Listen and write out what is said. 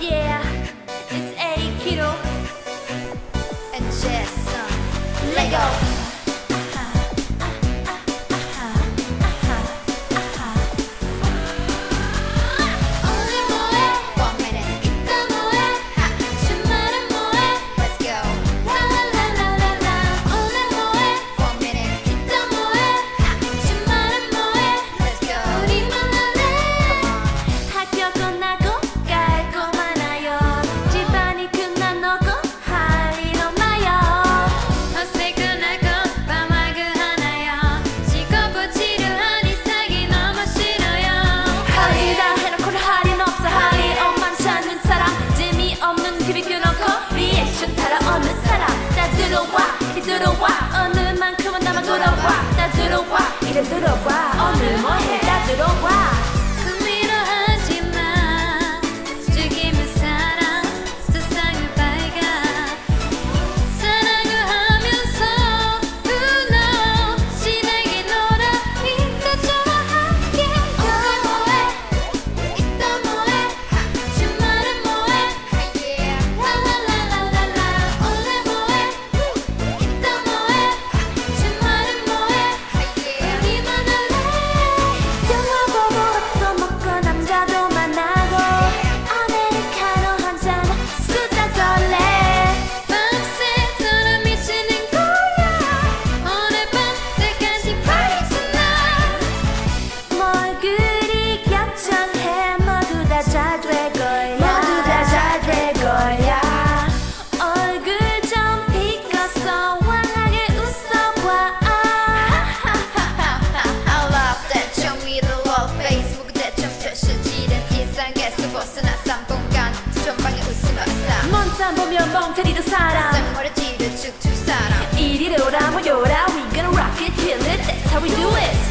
Yeah, it's A Kiddo and Jess Lego. 벗어나 3분간 전방에 웃음 없어. 먼산 보면 멍테리는 사람. 쌍머리지를 축축 사람. 이리로 오라 모여라 We gonna rock it, feel it, that's how we do it.